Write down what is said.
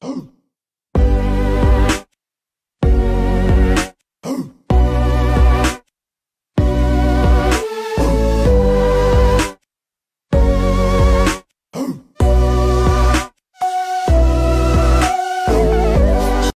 Oh!